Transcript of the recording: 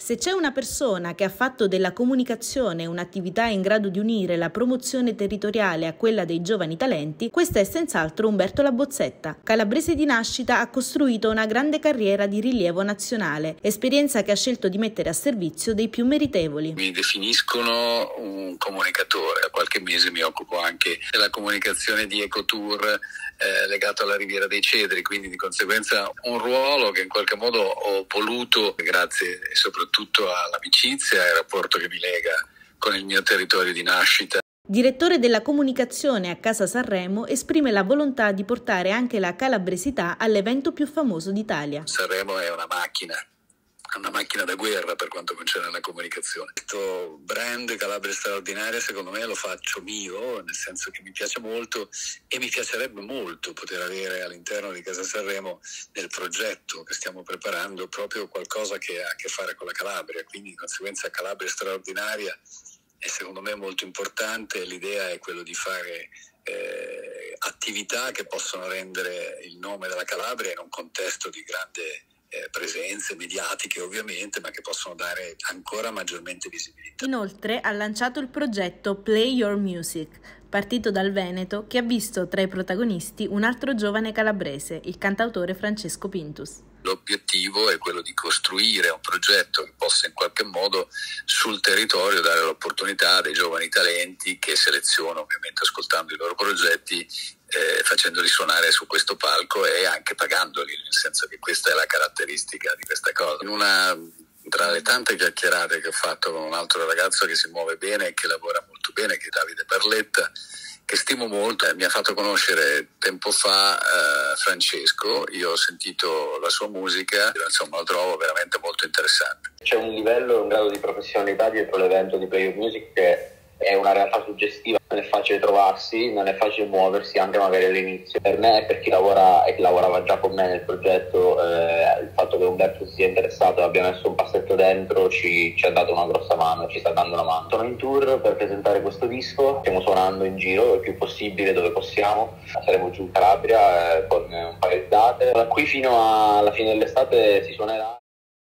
Se c'è una persona che ha fatto della comunicazione un'attività in grado di unire la promozione territoriale a quella dei giovani talenti, questa è senz'altro Umberto Labozzetta. Calabrese di nascita ha costruito una grande carriera di rilievo nazionale, esperienza che ha scelto di mettere a servizio dei più meritevoli. Mi definiscono un comunicatore, da qualche mese mi occupo anche della comunicazione di Ecotour eh, legato alla Riviera dei Cedri, quindi di conseguenza un ruolo che in qualche modo ho voluto grazie soprattutto all'amicizia e al rapporto che mi lega con il mio territorio di nascita. Direttore della comunicazione a Casa Sanremo, esprime la volontà di portare anche la calabresità all'evento più famoso d'Italia. Sanremo è una macchina una macchina da guerra per quanto concerne la comunicazione. Questo brand Calabria straordinaria secondo me lo faccio mio, nel senso che mi piace molto e mi piacerebbe molto poter avere all'interno di Casa Sanremo nel progetto che stiamo preparando proprio qualcosa che ha a che fare con la Calabria, quindi di conseguenza Calabria straordinaria è secondo me molto importante, l'idea è quello di fare eh, attività che possono rendere il nome della Calabria in un contesto di grande eh, presenze mediatiche ovviamente, ma che possono dare ancora maggiormente visibilità. Inoltre ha lanciato il progetto Play Your Music, partito dal Veneto, che ha visto tra i protagonisti un altro giovane calabrese, il cantautore Francesco Pintus. L'obiettivo è quello di costruire un progetto che possa in qualche modo sul territorio dare l'opportunità a dei giovani talenti che seleziono ovviamente ascoltando i loro progetti eh, facendoli suonare su questo palco e anche pagandoli, nel senso che questa è la caratteristica di questa cosa. In una, tra le tante chiacchierate che ho fatto con un altro ragazzo che si muove bene e che lavora molto bene, che è Davide Barletta, che stimo molto, eh, mi ha fatto conoscere tempo fa eh, Francesco, io ho sentito la sua musica, insomma lo trovo veramente molto interessante. C'è un livello, un grado di professionalità dietro l'evento di Play of Music che è una realtà suggestiva, non è facile trovarsi, non è facile muoversi anche magari all'inizio. Per me e per chi lavora e chi lavorava già con me nel progetto, eh, il fatto che Umberto si sia interessato e abbia messo un passetto dentro ci, ci, ha dato una grossa mano, ci sta dando una mano. Sono in tour per presentare questo disco, stiamo suonando in giro il più possibile dove possiamo, saremo giù in Calabria eh, con un paio di date. Da qui fino alla fine dell'estate si suonerà.